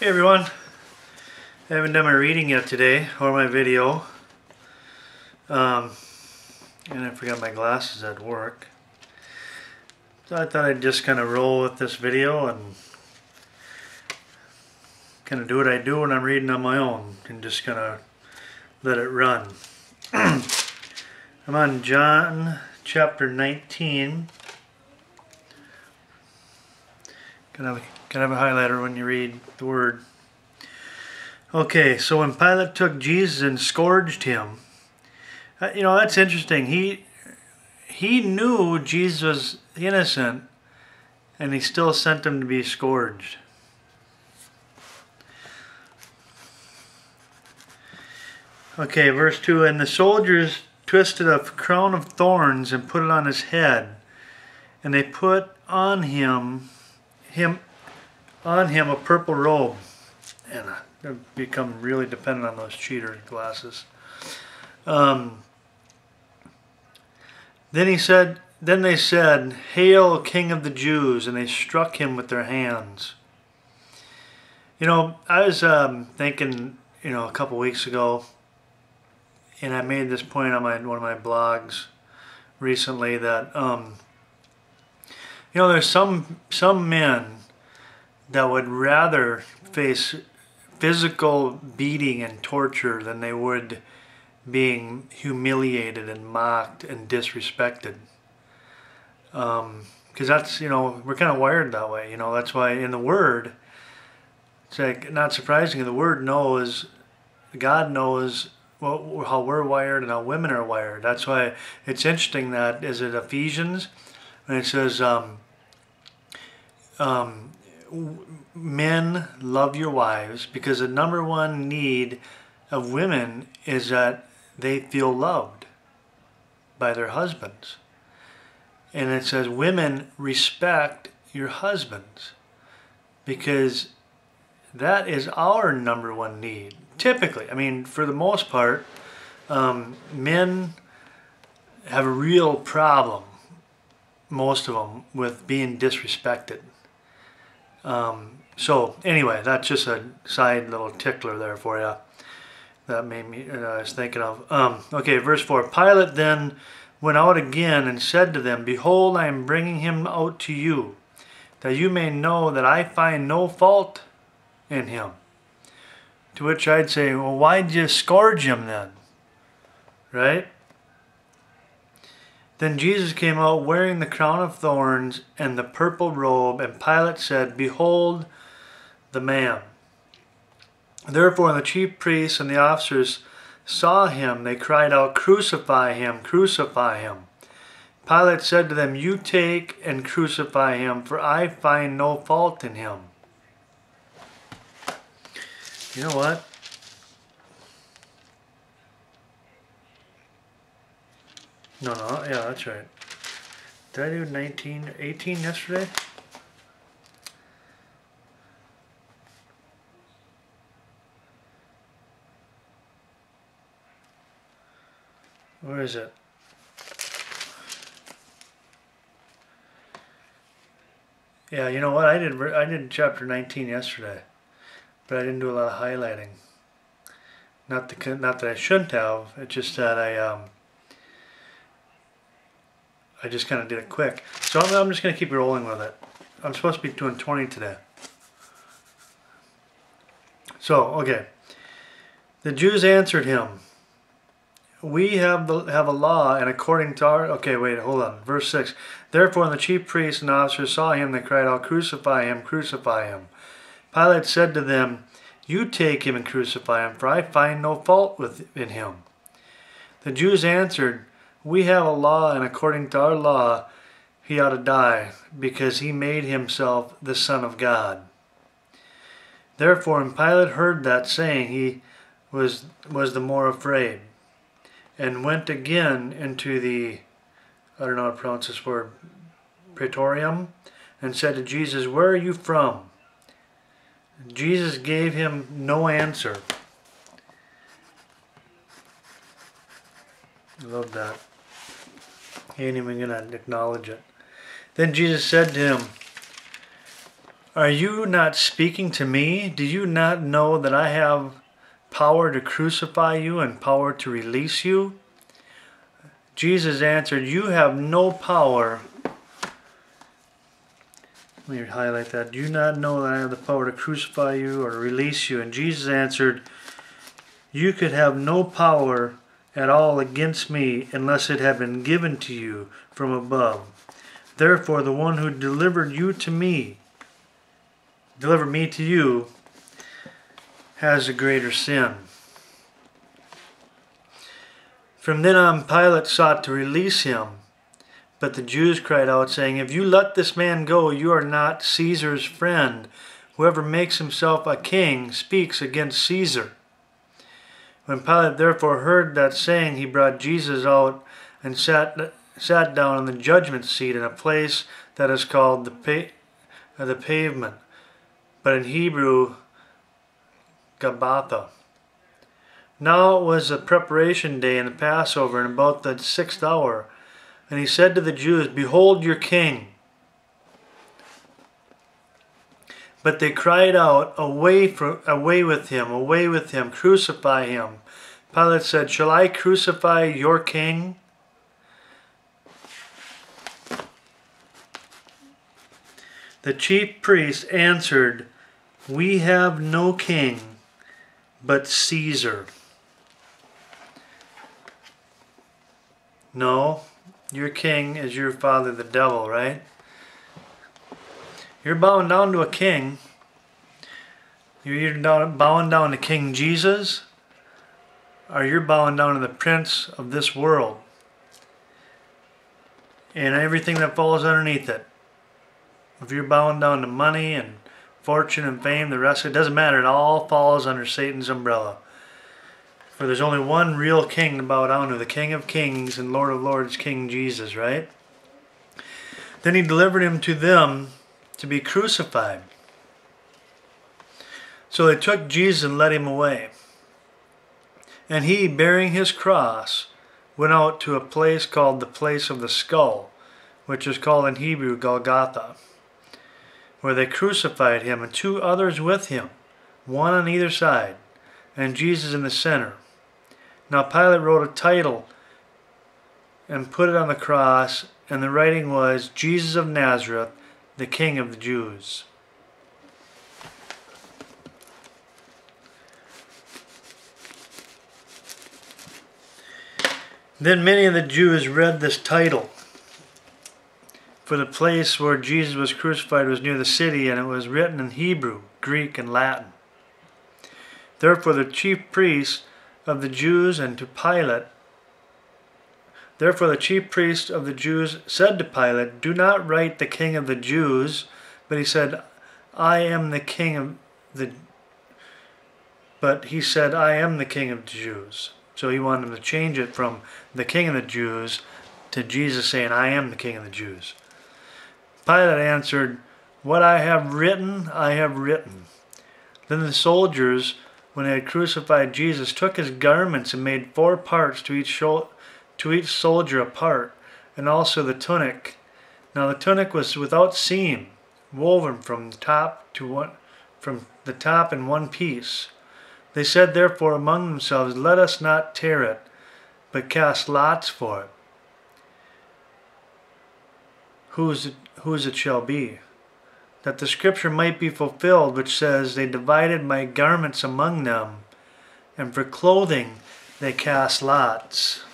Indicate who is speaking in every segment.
Speaker 1: Hey everyone, I haven't done my reading yet today, or my video. Um, and I forgot my glasses at work. So I thought I'd just kind of roll with this video and kind of do what I do when I'm reading on my own and just kind of let it run. I'm on John chapter 19. Can have, can have a highlighter when you read the word. Okay, so when Pilate took Jesus and scourged him, uh, you know that's interesting. He he knew Jesus was innocent, and he still sent him to be scourged. Okay, verse 2 And the soldiers twisted a crown of thorns and put it on his head, and they put on him him on him a purple robe. And I've become really dependent on those cheater glasses. Um, then he said, then they said, Hail, King of the Jews, and they struck him with their hands. You know, I was um, thinking, you know, a couple weeks ago, and I made this point on my one of my blogs recently that, um, you know, there's some some men that would rather face physical beating and torture than they would being humiliated and mocked and disrespected. Because um, that's, you know, we're kind of wired that way. You know, that's why in the Word, it's like not surprising, the Word knows, God knows well, how we're wired and how women are wired. That's why it's interesting that, is it Ephesians? And it says, um, um, men love your wives because the number one need of women is that they feel loved by their husbands. And it says women respect your husbands because that is our number one need. Typically, I mean, for the most part, um, men have a real problem, most of them, with being disrespected. Um, so anyway, that's just a side little tickler there for you. That made me, uh, I was thinking of. Um, okay, verse 4. Pilate then went out again and said to them, Behold, I am bringing him out to you, that you may know that I find no fault in him. To which I'd say, well, why'd you scourge him then? Right? Then Jesus came out wearing the crown of thorns and the purple robe, and Pilate said, Behold the man. Therefore, when the chief priests and the officers saw him, they cried out, Crucify him, crucify him. Pilate said to them, You take and crucify him, for I find no fault in him. You know what? No, no, yeah, that's right. Did I do 19, 18 yesterday? Where is it? Yeah, you know what? I did I did chapter 19 yesterday, but I didn't do a lot of highlighting. Not the not that I shouldn't have. It's just that I um I just kind of did it quick. So I'm, I'm just going to keep rolling with it. I'm supposed to be doing 20 today. So, okay. The Jews answered him, We have the, have a law, and according to our... Okay, wait, hold on. Verse 6. Therefore, when the chief priests and officers saw him, they cried out, Crucify him, crucify him. Pilate said to them, You take him and crucify him, for I find no fault with, in him. The Jews answered, we have a law, and according to our law, he ought to die, because he made himself the Son of God. Therefore, when Pilate heard that saying, he was, was the more afraid, and went again into the, I don't know how to pronounce this word, praetorium, and said to Jesus, Where are you from? Jesus gave him no answer. I love that. Ain't even going to acknowledge it. Then Jesus said to him, Are you not speaking to me? Do you not know that I have power to crucify you and power to release you? Jesus answered, You have no power. Let me highlight that. Do you not know that I have the power to crucify you or release you? And Jesus answered, You could have no power at all against me unless it had been given to you from above. Therefore, the one who delivered you to me, delivered me to you, has a greater sin. From then on, Pilate sought to release him. But the Jews cried out, saying, If you let this man go, you are not Caesar's friend. Whoever makes himself a king speaks against Caesar. When Pilate therefore heard that saying, he brought Jesus out and sat, sat down on the judgment seat in a place that is called the, pa- uh, the pavement, but in Hebrew, Gabbatha. Now it was a preparation day in the Passover, and about the sixth hour. And he said to the Jews, Behold your king. But they cried out, Away, from, away with him, away with him, crucify him. Pilate said, Shall I crucify your king? The chief priests answered, We have no king but Caesar. No, your king is your father, the devil, right? You're bowing down to a king. You're either bowing down to King Jesus or you're bowing down to the prince of this world and everything that falls underneath it. If you're bowing down to money and fortune and fame, the rest, it doesn't matter. It all falls under Satan's umbrella. For there's only one real king to bow down to, the King of Kings and Lord of Lords, King Jesus, right? Then he delivered him to them to be crucified. So they took Jesus and led him away. And he, bearing his cross, went out to a place called the place of the skull, which is called in Hebrew Golgotha, where they crucified him and two others with him, one on either side, and Jesus in the center. Now Pilate wrote a title and put it on the cross, and the writing was Jesus of Nazareth, the King of the Jews. Then many of the Jews read this title. For the place where Jesus was crucified was near the city, and it was written in Hebrew, Greek, and Latin. Therefore, the chief priests of the Jews and to Pilate, Therefore the chief priests of the Jews said to Pilate, Do not write the king of the Jews, but he said, I am the king of the but he said, I am the king of the Jews. So he wanted him to change it from the king of the Jews to Jesus saying, I am the king of the Jews. Pilate answered, What I have written, I have written. Then the soldiers, when they had crucified Jesus, took his garments and made four parts to each, to each soldier a part, and also the tunic. Now the tunic was without seam, woven from the top to one, from the top in one piece. They said therefore among themselves, Let us not tear it, but cast lots for it. Whose it, whose it shall be. That the scripture might be fulfilled, which says, They divided my garments among them, and for clothing they cast lots.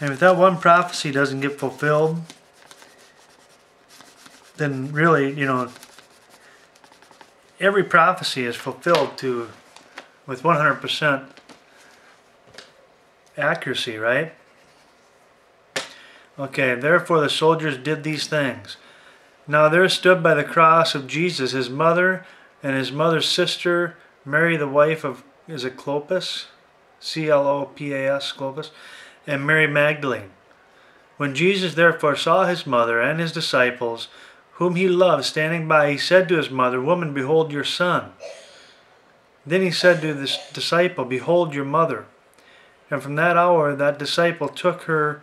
Speaker 1: And if that one prophecy doesn't get fulfilled, then really, you know, every prophecy is fulfilled to with 100% accuracy, right? Okay, therefore the soldiers did these things. Now there stood by the cross of Jesus his mother and his mother's sister, Mary the wife of, is it Clopas? C-L-O-P-A-S, Clopas, and Mary Magdalene. When Jesus therefore saw his mother and his disciples, whom he loved, standing by, he said to his mother, Woman, behold your son. Then he said to this disciple, Behold your mother. And from that hour that disciple took her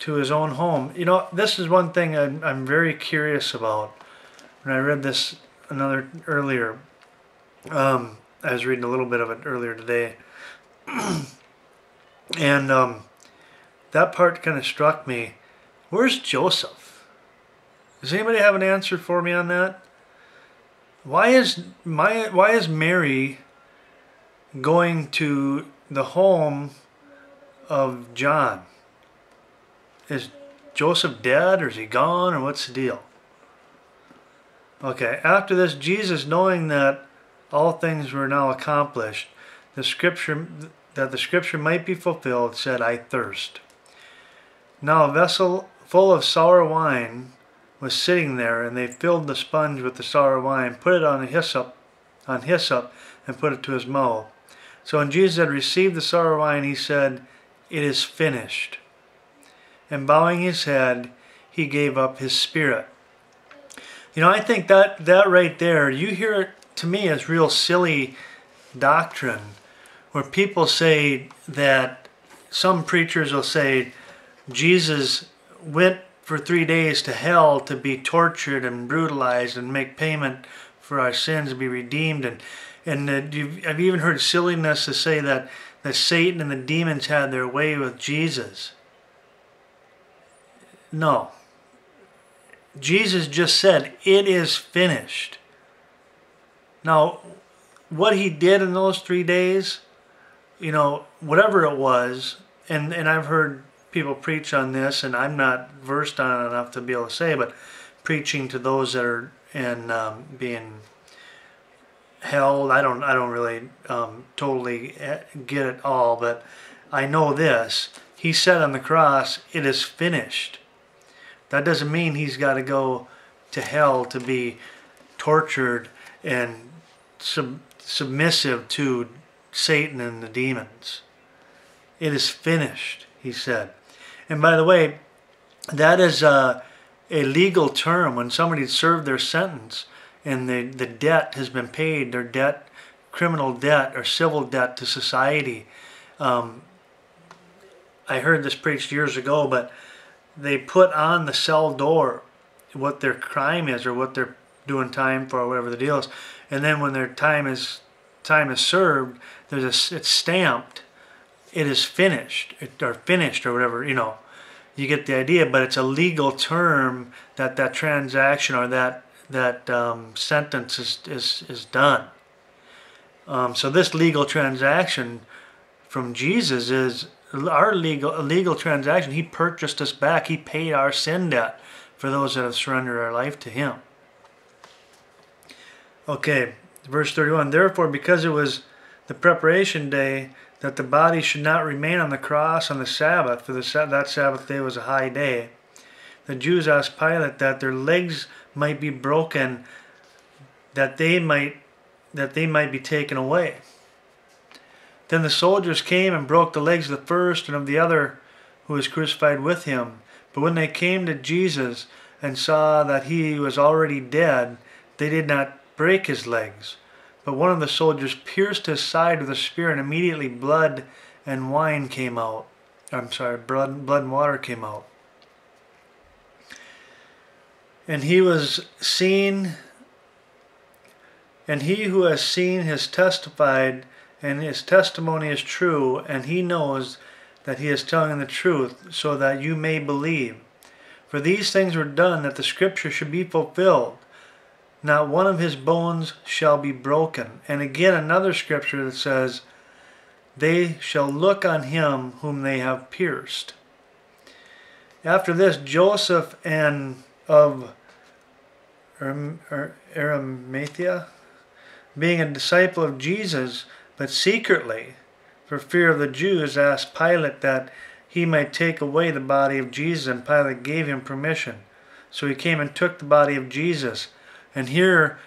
Speaker 1: to his own home. You know, this is one thing I'm, I'm very curious about. When I read this another earlier, um, I was reading a little bit of it earlier today, and um, that part kind of struck me. Where's Joseph? Does anybody have an answer for me on that? Why is my why is Mary going to the home of John? Is Joseph dead or is he gone or what's the deal? Okay, after this, Jesus, knowing that all things were now accomplished, the scripture that the scripture might be fulfilled, said, I thirst. Now a vessel full of sour wine was sitting there, and they filled the sponge with the sour wine, put it on a hyssop, on hyssop, and put it to his mouth. So when Jesus had received the sour wine, he said, It is finished. And bowing his head, he gave up his spirit. You know, I think that that right there, you hear it to me as real silly doctrine, where people say that some preachers will say Jesus went for three days to hell to be tortured and brutalized and make payment for our sins and be redeemed. And and uh, I've even heard silliness to say that that Satan and the demons had their way with Jesus. No. Jesus just said, "It is finished." Now, what he did in those three days, you know, whatever it was, and and I've heard people preach on this, and I'm not versed on it enough to be able to say, but preaching to those that are in um, being held, I don't, I don't really um, totally eh, get it all, but I know this: He said on the cross, "It is finished." That doesn't mean he's got to go to hell to be tortured and sub- submissive to Satan and the demons. It is finished, he said. And by the way, that is a, a legal term when somebody served their sentence and the, the debt has been paid, their debt, criminal debt or civil debt to society. Um, I heard this preached years ago, but they put on the cell door what their crime is or what they're doing time for or whatever the deal is. And then when their time is time is served, there's a it's stamped it is finished or finished or whatever, you know. You get the idea, but it's a legal term that that transaction or that that um, sentence is, is, is done. Um, so this legal transaction from Jesus is our legal legal transaction. He purchased us back. He paid our sin debt for those that have surrendered our life to Him. Okay, verse 31. Therefore, because it was the preparation day, that the body should not remain on the cross on the Sabbath, for the, that Sabbath day was a high day. The Jews asked Pilate that their legs might be broken, that they might that they might be taken away. Then the soldiers came and broke the legs of the first and of the other who was crucified with him. But when they came to Jesus and saw that he was already dead, they did not break his legs. But one of the soldiers pierced his side with a spear, and immediately blood and wine came out. I'm sorry, blood, blood and water came out. And he was seen, and he who has seen has testified, and his testimony is true, and he knows that he is telling the truth, so that you may believe. For these things were done that the scripture should be fulfilled. Not one of his bones shall be broken. And again, another scripture that says, They shall look on him whom they have pierced. After this, Joseph and of Arimathea, being a disciple of Jesus, but secretly, for fear of the Jews, asked Pilate that he might take away the body of Jesus, and Pilate gave him permission. So he came and took the body of Jesus. And here,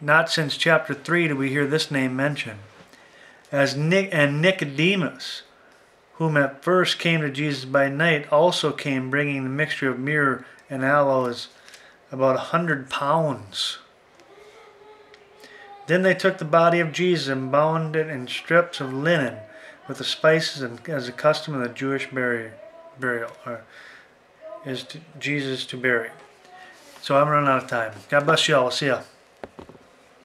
Speaker 1: not since chapter 3 do we hear this name mentioned. As Nic- and Nicodemus, whom at first came to Jesus by night, also came bringing the mixture of myrrh and aloes, about a hundred pounds. Then they took the body of Jesus and bound it in strips of linen with the spices and as the custom of the Jewish burial. burial or, is to Jesus to bury. So I'm running out of time. God bless you all. See ya.